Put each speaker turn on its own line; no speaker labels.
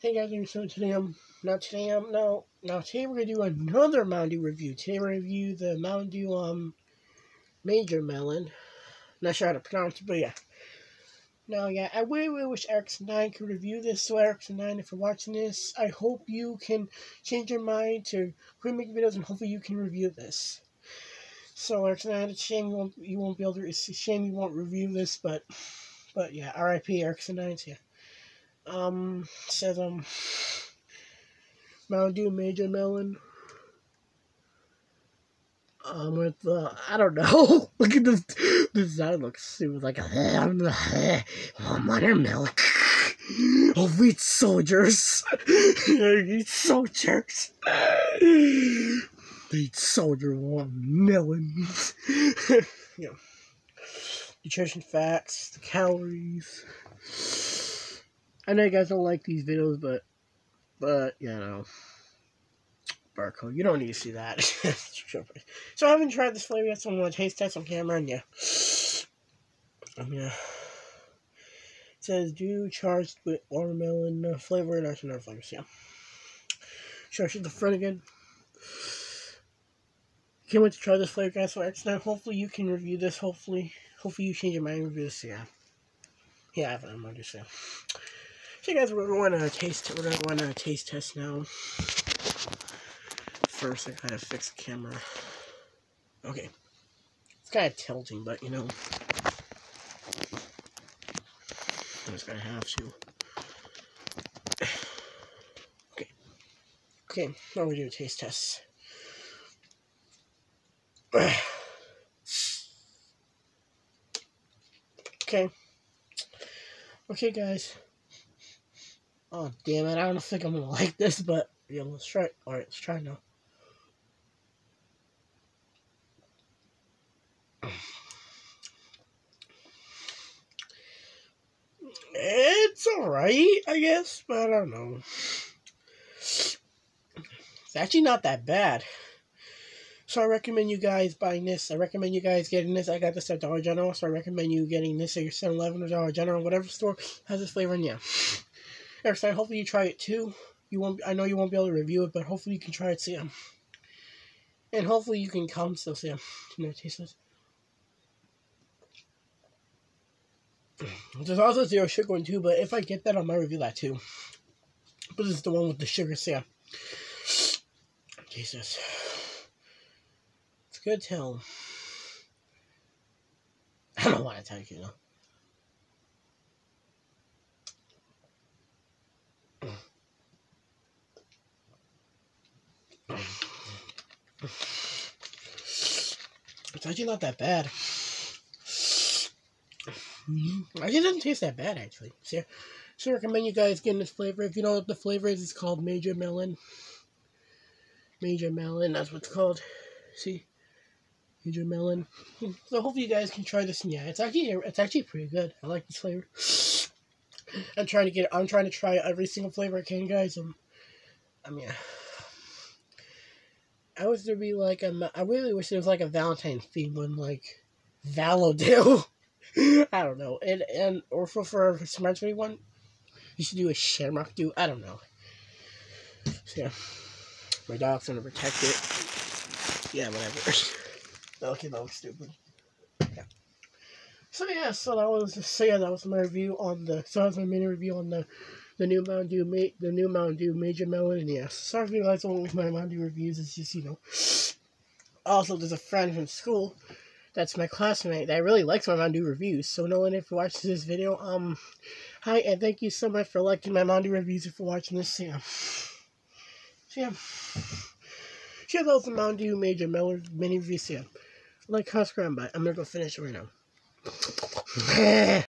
Hey guys, so today I'm not today I'm no now today we're gonna do another Mountain Dew review. Today we're gonna review the Mountain Dew um Major Melon. Not sure how to pronounce it, but yeah. Now yeah, I really, really wish Ericsson9 could review this. So Ericsson9, if you're watching this, I hope you can change your mind to quit making videos and hopefully you can review this. So Ericsson9, it's a shame you won't you won't be able to. It's a shame you won't review this, but but yeah, R.I.P. Ericsson9. Yeah. Um, says, um, Mountain Dew Major Melon. Um, with, uh, I don't know. Look at this. This design looks. Like, a watermelon. Oh, we soldiers. we soldiers. They soldier watermelons. yeah. Nutrition facts, the calories. I know you guys don't like these videos, but, but, you know, barcode, you don't need to see that. so I haven't tried this flavor yet, so I'm going to taste test on camera, and yeah. Um, yeah. It says, Dew charged with watermelon flavor and arsenal flavors, yeah. I you the front again. Can't wait to try this flavor, guys, so next time, hopefully you can review this, hopefully. Hopefully you change your mind and review this, yeah. Yeah, I I'm going to say. So guys, we're going to taste. We're going to taste test now. First, I gotta fix the camera. Okay, it's kind of tilting, but you know, I'm just gonna have to. Okay, okay. Now we do a taste test. Okay. Okay, guys. Oh, damn it. I don't think I'm going to like this, but yeah, let's try it. Alright, let's try now. It's alright, I guess, but I don't know. It's actually not that bad. So I recommend you guys buying this. I recommend you guys getting this. I got this at Dollar General, so I recommend you getting this at your 7-Eleven or Dollar General, whatever store has this flavor in. Yeah. Eric hopefully you try it too. You won't. I know you won't be able to review it, but hopefully you can try it, Sam. And hopefully you can come still, Sam. Know, taste this. There's also zero sugar one too, but if I get that, I might review that too. But this is the one with the sugar, Sam. Jesus. It's good tell. I don't want to tell you, you know. It's actually not that bad. Mm-hmm. Actually, it doesn't taste that bad, actually. So, so recommend you guys getting this flavor. If you know what the flavor is, it's called Major Melon. Major Melon, that's what it's called. See? Major Melon. So hopefully you guys can try this. And yeah, it's actually it's actually pretty good. I like this flavor. I'm trying to get I'm trying to try every single flavor I can, guys. Um, I mean, I wish there'd be like a. I really wish there was like a Valentine theme one, like Valodil. I don't know, and and or for for a Smart one, you should do a Shamrock Dew. I don't know. So yeah, my dog's gonna protect it. Yeah, whatever. that looks stupid. Yeah. So yeah, so that was so yeah, that was my review on the so that was my mini review on the the new Mountain Dew, ma- the new Mountain Dew Major Melon. Yes, sorry if you guys don't like my Mountain Dew reviews. It's just you know. Also, there's a friend from school that's my classmate that really likes my Mountain Dew reviews. So, Nolan, if you watch this video, um, hi, and thank you so much for liking my Mountain Dew reviews. If you're watching this. So, yeah. She has also Mountain Dew Major Melon mini reviews. Yeah. Like, how scram by. I'm gonna go finish it right now.